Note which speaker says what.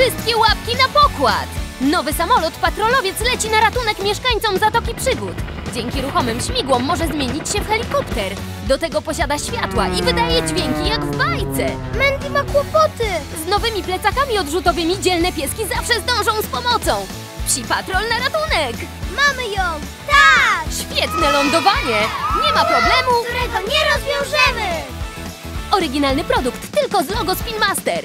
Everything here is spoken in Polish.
Speaker 1: Wszystkie łapki na pokład! Nowy samolot patrolowiec leci na ratunek mieszkańcom Zatoki Przygód. Dzięki ruchomym śmigłom może zmienić się w helikopter. Do tego posiada światła i wydaje dźwięki jak w bajce.
Speaker 2: Mandy ma kłopoty!
Speaker 1: Z nowymi plecakami odrzutowymi dzielne pieski zawsze zdążą z pomocą. Psi patrol na ratunek!
Speaker 2: Mamy ją! Tak!
Speaker 1: Świetne lądowanie! Nie ma problemu!
Speaker 2: Którego nie rozwiążemy!
Speaker 1: Oryginalny produkt tylko z logo Spin Master.